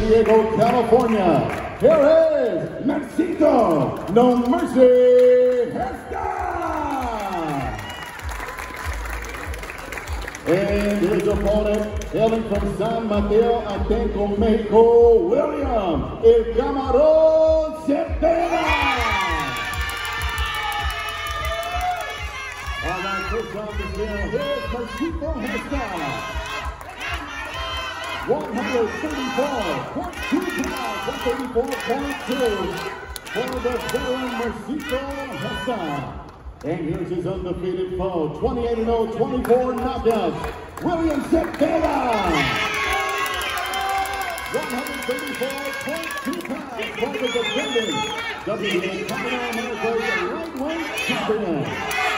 Diego, California. Here is Mercito No Mercy Gesta. And his opponent, hailing from San Mateo Atenco, Mexico, William El Camarón Zepeda. All right, first on the scale, here's Mercito Gesta. 134.2 pounds, 134.2 for the veteran Mercito Gesta. And here's his undefeated foe, 28 0, 24 knockouts, William Zepeda. 134.2 pounds for the defending WBA Continental America's lightweight champion.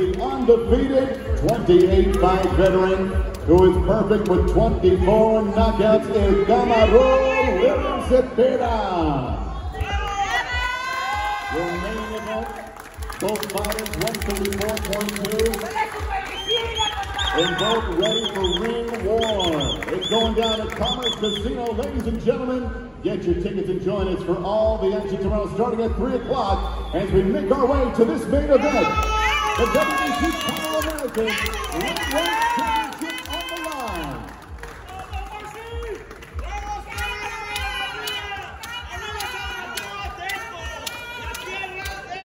The undefeated 28-5 veteran who is perfect with 24 knockouts is Camarón William Zepeda. Your main event, both fighters 134.2 and both ready for ring war. It's going down at Commerce Casino. Ladies and gentlemen, get your tickets and join us for all the action tomorrow starting at 3 o'clock as we make our way to this main event the WBC Power American.